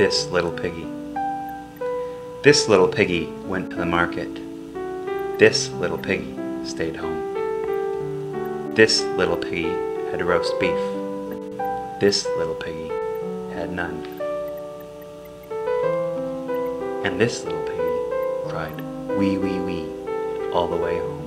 This little piggy. This little piggy went to the market. This little piggy stayed home. This little piggy had roast beef. This little piggy had none. And this little piggy cried wee wee wee all the way home.